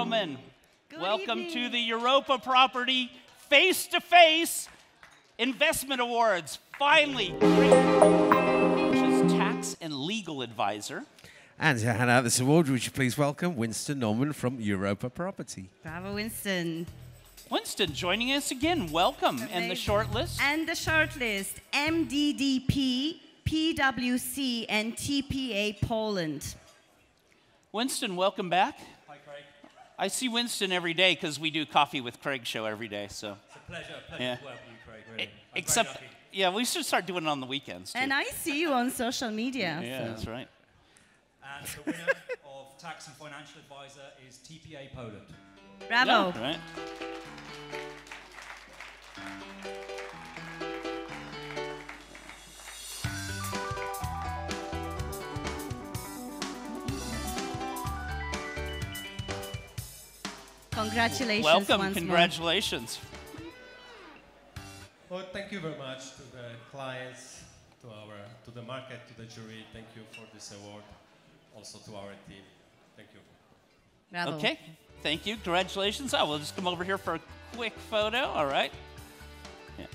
gentlemen, Good welcome to the Europa Property Face to Face Investment Awards. Finally, which is tax and legal advisor. And to hand out this award, would you please welcome Winston Norman from Europa Property? Bravo, Winston. Winston joining us again. Welcome. And the Amazing. short list. And the shortlist MDDP, PwC, and TPA Poland. Winston, welcome back. Hi, Craig. I see Winston every day because we do Coffee with Craig show every day. So, It's a pleasure, pleasure Yeah. to work with you, Craig. Really. I'm except, yeah, we should start doing it on the weekends too. And I see you on social media. yeah, so- that's right. And the winner of Tax and Financial Advisor is TPA Poland. Bravo. Yeah, right. Congratulations. Welcome. Congratulations. More. Well, thank you very much to the clients, to our, to the market, to the jury. Thank you for this award. Also to our team. Thank you. Bravo. Okay. Thank you. Congratulations. I will just come over here for a quick photo. All right. Yeah.